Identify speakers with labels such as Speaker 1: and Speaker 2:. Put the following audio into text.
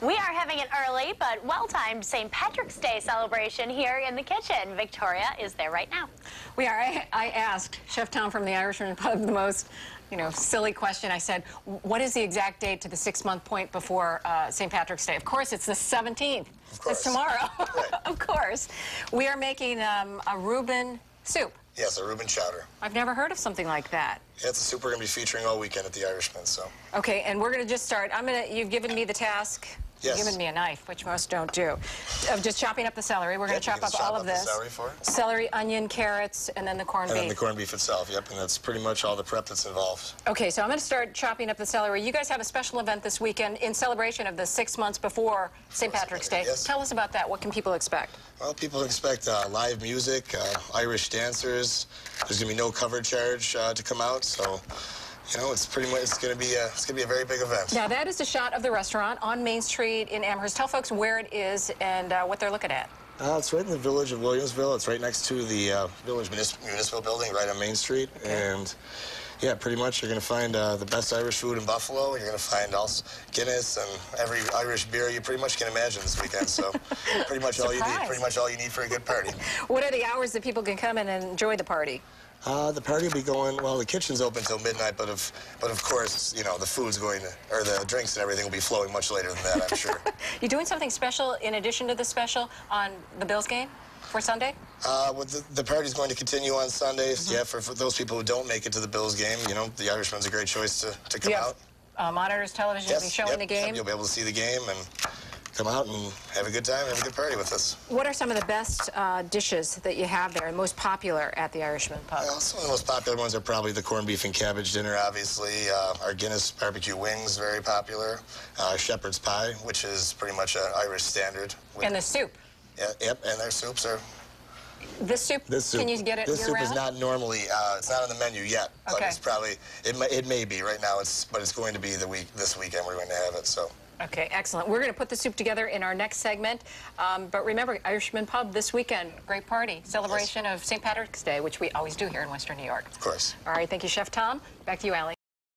Speaker 1: We are having an early but well-timed St. Patrick's Day celebration here in the kitchen. Victoria is there right now.
Speaker 2: We are. I, I asked Chef Tom from the Irishman Pub the most, you know, silly question. I said, what is the exact date to the six-month point before uh, St. Patrick's Day? Of course, it's the 17th.
Speaker 3: Of course.
Speaker 2: It's tomorrow.
Speaker 3: Right.
Speaker 2: of course. We are making um, a Reuben soup.
Speaker 3: Yes, a Reuben chowder.
Speaker 2: I've never heard of something like that.
Speaker 3: Yeah, it's a soup we're going to be featuring all weekend at the Irishman, so.
Speaker 2: Okay, and we're going to just start. I'm going to, you've given me the task.
Speaker 3: Yes.
Speaker 2: You've given me a knife, which most don't do, of just chopping up the celery. We're going to chop up all of
Speaker 3: up the
Speaker 2: this.
Speaker 3: celery.
Speaker 2: Celery, onion, carrots, and then the corned
Speaker 3: And
Speaker 2: beef.
Speaker 3: then the corned beef itself, yep, and that's pretty much all the prep that's involved.
Speaker 2: Okay, so I'm going to start chopping up the celery. You guys have a special event this weekend in celebration of the six months before St. Patrick's Day.
Speaker 3: Yes.
Speaker 2: Tell us about that. What can people expect?
Speaker 3: Well, people expect uh, live music, uh, Irish dancers. There's going to be no cover charge uh, to come out, so, you know, it's pretty much, it's going to be a, it's going to be a very big event.
Speaker 2: Now, that is a shot of the restaurant on Main Street in Amherst. Tell folks where it is and uh, what they're looking at.
Speaker 3: Uh, it's right in the village of Williamsville. It's right next to the uh, village municip- municipal building, right on Main Street. And yeah, pretty much you're going to find uh, the best Irish food in Buffalo. You're going to find also Guinness and every Irish beer you pretty much can imagine this weekend. So pretty much all you need. Pretty much all you need for a good party.
Speaker 2: What are the hours that people can come in and enjoy the party?
Speaker 3: Uh, the party will be going. Well, the kitchen's open till midnight, but of but of course, you know, the food's going to, or the drinks and everything will be flowing much later than that. I'm sure.
Speaker 2: You're doing something special in addition to the special on the Bills game for Sunday?
Speaker 3: Uh, well, the, the party's going to continue on Sundays. Yeah, for, for those people who don't make it to the Bills game, you know, the Irishman's a great choice to, to come out.
Speaker 2: uh, monitors, television, you'll be showing
Speaker 3: yep,
Speaker 2: the
Speaker 3: yep, you'll be able to see the game and come out and have a good time, have a good party with us.
Speaker 2: What are some of the best uh, dishes that you have there, and most popular at the Irishman Pub?
Speaker 3: Well, some of the most popular ones are probably the corned beef and cabbage dinner, obviously. Uh, our Guinness barbecue wings, very popular. Uh, shepherd's pie, which is pretty much an Irish standard. with-
Speaker 2: And the soup.
Speaker 3: yeah, yep, and their soups are.
Speaker 2: This soup,
Speaker 3: This soup,
Speaker 2: can you get it
Speaker 3: This soup
Speaker 2: year-round?
Speaker 3: is not normally. Uh, it's not on the menu yet, but
Speaker 2: Okay.
Speaker 3: it's probably. It may, it may be right now. It's but it's going to be the week this weekend. We're going to have it. So.
Speaker 2: Okay, excellent. We're going to put the soup together in our next segment. Um, but remember, Irishman Pub this weekend, great party, celebration of St. Patrick's Day, which we always do here in Western New York.
Speaker 3: Of course.
Speaker 2: All right, thank you, Chef Tom. Back to you, Allie.